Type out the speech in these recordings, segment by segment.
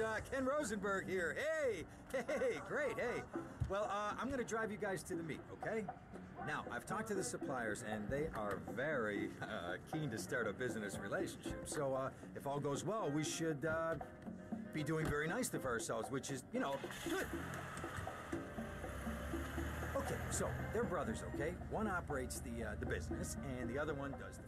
uh, Ken Rosenberg here. Hey, hey, great, hey. Well, uh, I'm gonna drive you guys to the meet, okay? Now, I've talked to the suppliers, and they are very uh, keen to start a business relationship. So, uh, if all goes well, we should uh, be doing very nicely for ourselves, which is, you know, good. Okay, so they're brothers, okay? One operates the uh, the business, and the other one does the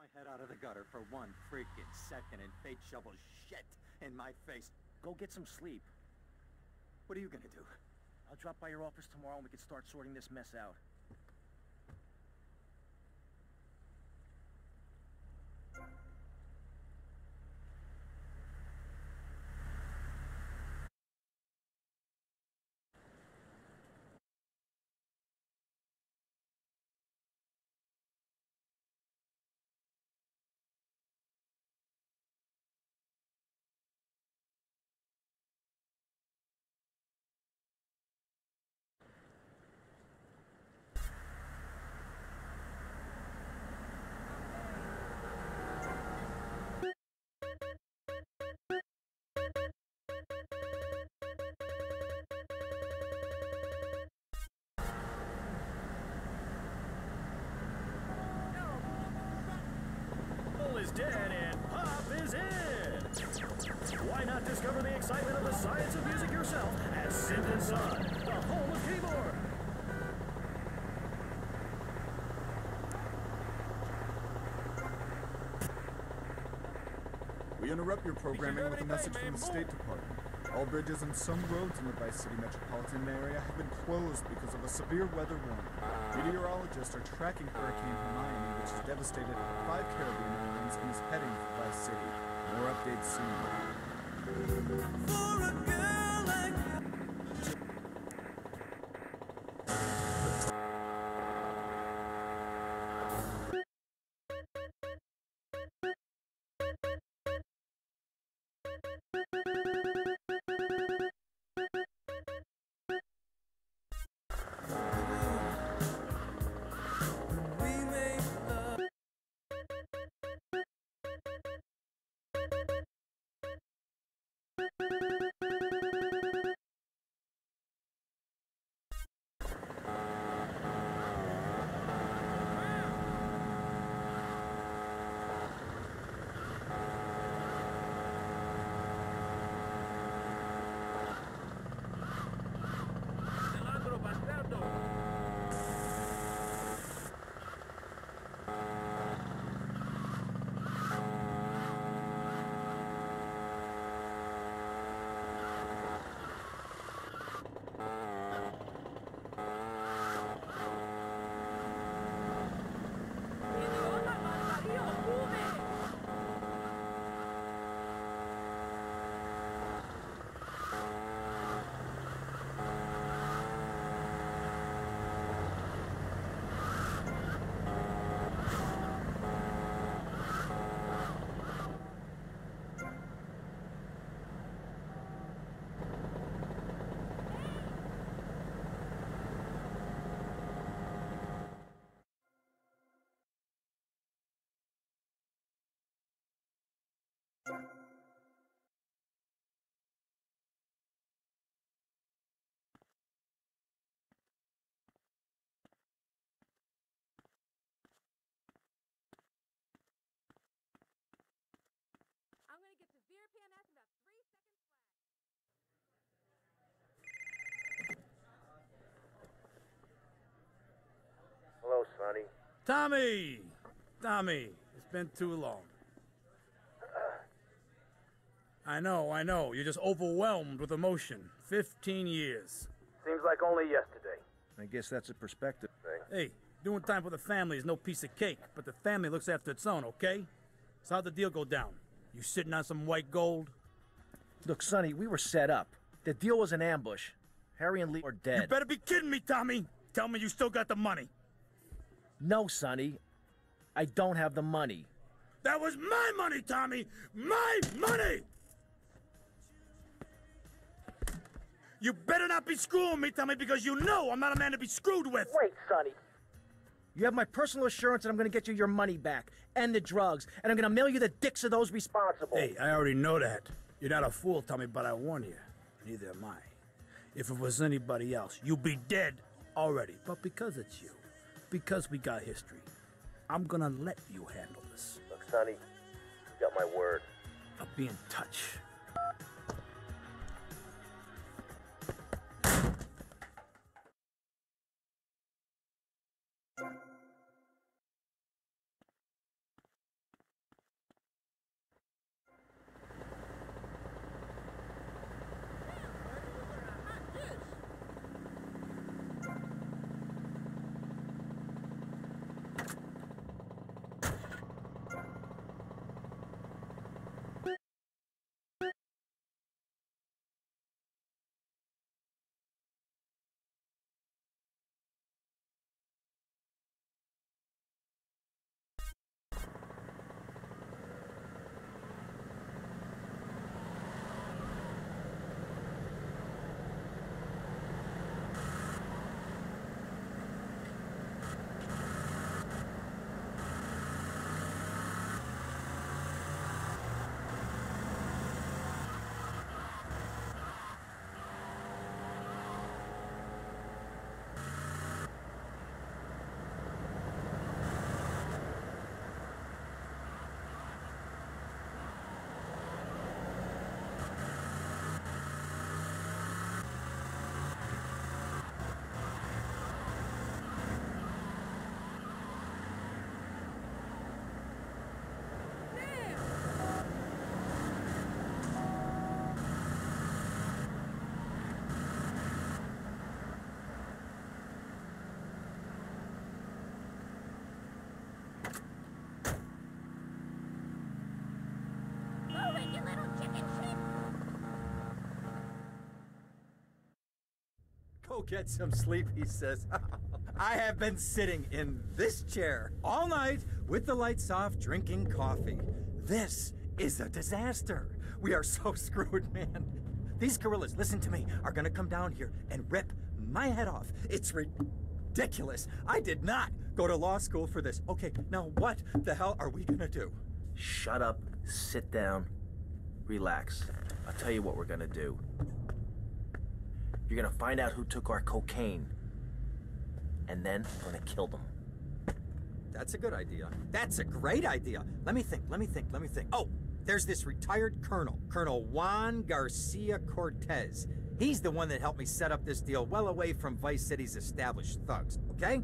my head out of the gutter for one freaking second and fate shovels shit in my face. Go get some sleep. What are you gonna do? I'll drop by your office tomorrow and we can start sorting this mess out. Is dead and Pop is in! Why not discover the excitement of the science of music yourself at Synth and Son, the Pull the keyboard! We interrupt your programming with a message from the. State Department. All bridges and some roads in the Vice City metropolitan area have been closed because of a severe weather warning. Ah. Meteorologists are tracking Hurricane ah. Hermione, which has devastated five Caribbean islands and is heading for Vice City. More updates soon. Tommy! Tommy, it's been too long. I know, I know. You're just overwhelmed with emotion. 15 years. Seems like only yesterday. I guess that's a perspective thing. Hey, doing time for the family is no piece of cake, but the family looks after its own, okay? So how'd the deal go down? You sitting on some white gold? Look, Sonny, we were set up. The deal was an ambush. Harry and Lee are dead. You better be kidding me, Tommy! Tell me you still got the money. No, Sonny. I don't have the money. That was my money, Tommy! My money! You better not be screwing me, Tommy, because you know I'm not a man to be screwed with! Wait, Sonny. You have my personal assurance that I'm gonna get you your money back and the drugs, and I'm gonna mail you the dicks of those responsible. Hey, I already know that. You're not a fool, Tommy, but I warn you. Neither am I. If it was anybody else, you'd be dead already. But because it's you, because we got history, I'm gonna let you handle this. Look, Sonny, you got my word. I'll be in touch. Get some sleep, he says. I have been sitting in this chair all night with the lights off, drinking coffee. This is a disaster. We are so screwed, man. These gorillas, listen to me, are gonna come down here and rip my head off. It's ridiculous. I did not go to law school for this. Okay, now what the hell are we gonna do? Shut up, sit down, relax. I'll tell you what we're gonna do. You're gonna find out who took our cocaine, and then we're gonna kill them. That's a good idea. That's a great idea. Let me think, let me think, let me think. Oh, there's this retired colonel, Colonel Juan Garcia Cortez. He's the one that helped me set up this deal well away from Vice City's established thugs, okay?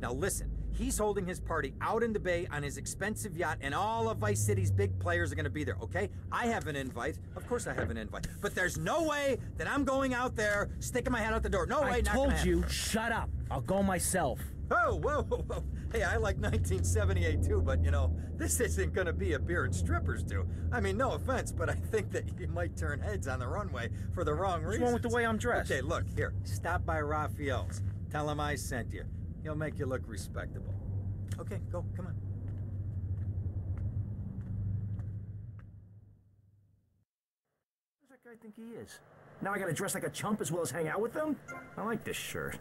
Now listen, he's holding his party out in the bay on his expensive yacht, and all of Vice City's big players are gonna be there, okay? I have an invite. Of course I have an invite. But there's no way that I'm going out there sticking my head out the door. No way, I told you, happen. shut up. I'll go myself. Oh, whoa, whoa, whoa. Hey, I like 1978 too, but you know, this isn't gonna be a beer and strippers do. I mean, no offense, but I think that you might turn heads on the runway for the wrong reason. What's reasons. wrong with the way I'm dressed? Okay, look, here. Stop by Rafael's. Tell him I sent you. He'll make you look respectable. Okay, go, come on. Who does that guy think he is? Now I gotta dress like a chump as well as hang out with them? I like this shirt.